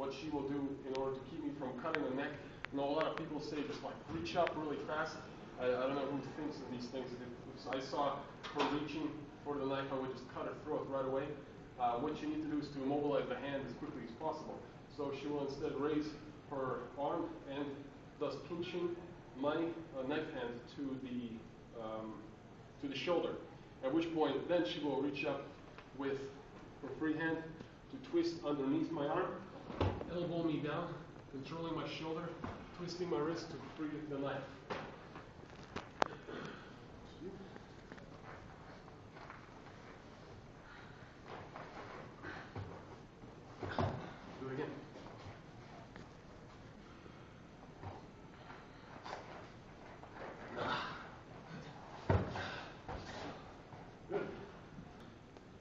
what she will do in order to keep me from cutting the neck. You know, a lot of people say just like reach up really fast. I, I don't know who thinks of these things. If, I saw her reaching for the knife, I would just cut her throat right away. Uh, what you need to do is to immobilize the hand as quickly as possible. So she will instead raise her arm and thus pinching my uh, hand to the um, to the shoulder. At which point, then she will reach up with her free hand to twist underneath my arm, elbow me down, controlling my shoulder, twisting my wrist to free the knife.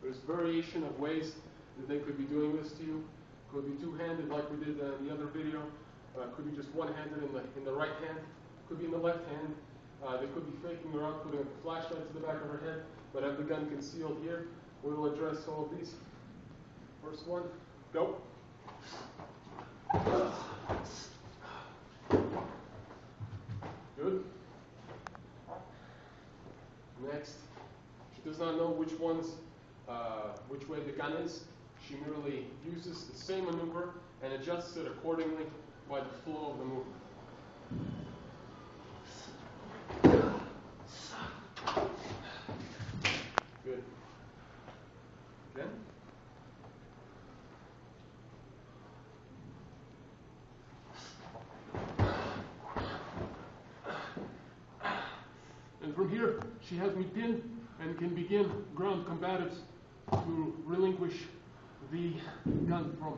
There's variation of ways that they could be doing this to you. Could be two-handed like we did uh, in the other video. Uh, could be just one-handed in the, in the right hand. Could be in the left hand. Uh, they could be faking around, putting a flashlight to the back of her head, but have the gun concealed here. We will address all of these. First one, go. Good. Next, she does not know which ones, uh, which way the gun is. She merely uses the same maneuver and adjusts it accordingly by the flow of the movement. Good. Again. And from here, she has me pinned and can begin ground combatives to relinquish the gun from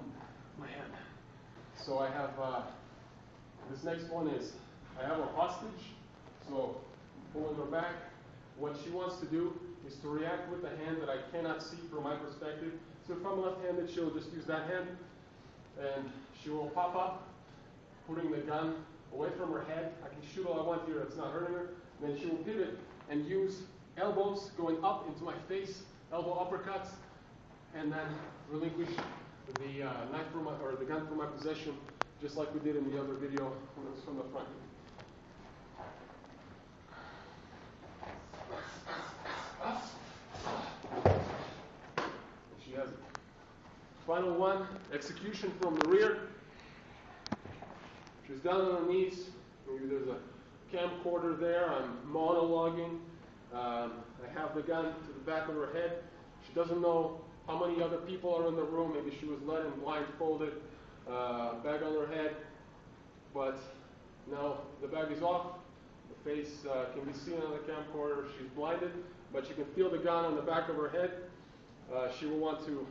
my hand. So I have, uh, this next one is, I have a hostage, so pulling her back. What she wants to do is to react with the hand that I cannot see from my perspective. So if I'm left-handed, she'll just use that hand, and she will pop up, putting the gun away from her head. I can shoot all I want here, it's not hurting her. Then she will pivot and use elbows going up into my face, elbow uppercuts, and then relinquish the uh, knife from my, or the gun from my possession, just like we did in the other video when it was from the front. She has it. Final one, execution from the rear. She's down on her knees. Maybe there's a camcorder there. I'm monologuing. Um, I have the gun to the back of her head. She doesn't know how many other people are in the room. Maybe she was led in blindfolded, uh, bag on her head. But now the bag is off. The face uh, can be seen on the camcorder. She's blinded, but she can feel the gun on the back of her head. Uh, she will want to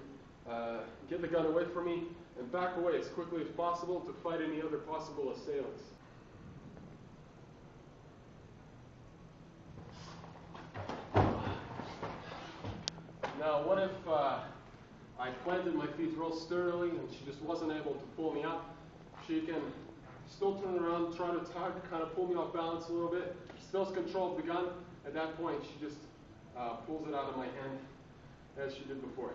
uh, get the gun away from me and back away as quickly as possible to fight any other possible assailants. Now, what if uh, I planted my feet real sturdily and she just wasn't able to pull me up? She can still turn around, try to tug, kind of pull me off balance a little bit. She still has control of the gun. At that point, she just uh, pulls it out of my hand as she did before.